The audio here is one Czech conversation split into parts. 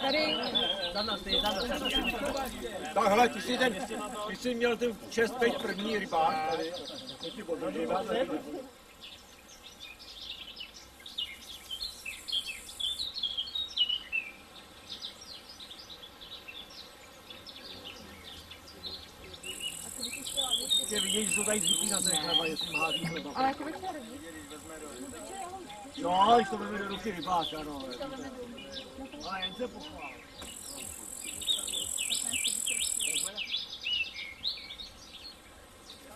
Tady. Tak hele, ty jsi, ten, ty jsi měl ten čest být první rybák tady. To ti podržím. Tě vidíš, že jsou tady zvyklí na ten chleba, jestli má hází chleba. Ale jak bych chtěla Jo, když to vezme do ruky rybák, ano. Ale jen se pochvál.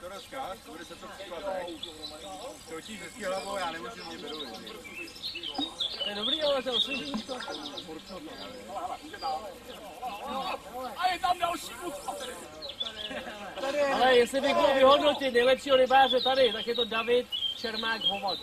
To rozkáž, bude se to překládat. Točíš hezky hlavou, já nemůžu, mě berou. To je dobrý, ale to osvěžení to. A je tam další Ale jestli bych mohl vyhodnotit nejlepšího rybáře tady, tak je to David Čermák Hovado.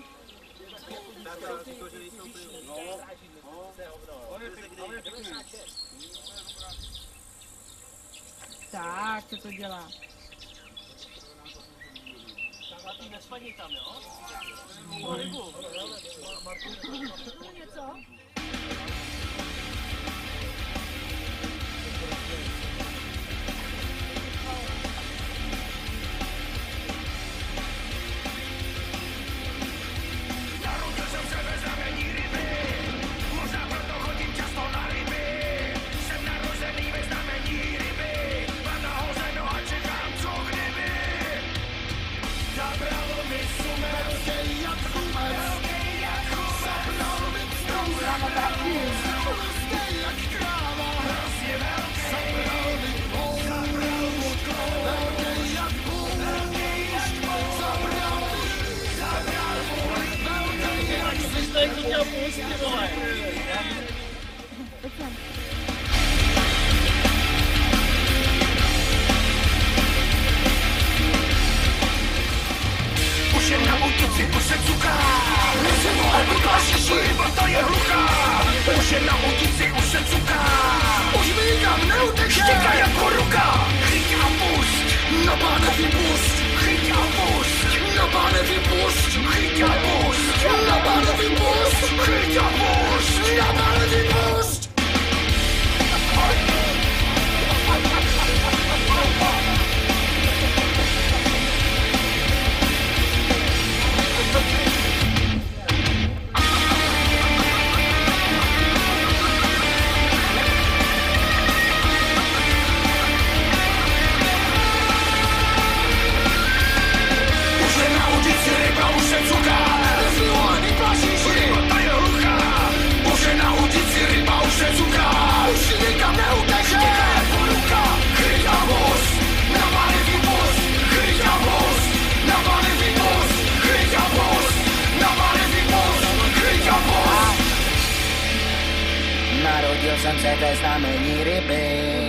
Tak, co to dělá? Nespadni tam, jo? Něco? To je to měl pustit, vole. Už je na útici, už se cuká Už se vole vyklášíš, ryba to je się na ulicy oszacuka Uśmiecham nutek Ścieka jako ruka Chyć a puść Na banę wypuść Chyć a puść Na banę wypuść Chyć a puść Na banę wypuść Chyć a puść Часом с этой знаменитой рыбы